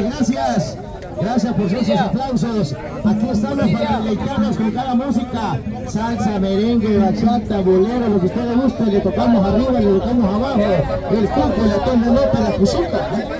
gracias. Gracias por sus aplausos. Aquí estamos para deleitarnos con cada música. Salsa, merengue, bachata, bolero, lo que ustedes gusten. Le tocamos arriba, le tocamos abajo. El cuco, la toma nota, la pusuca.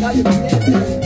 Now you can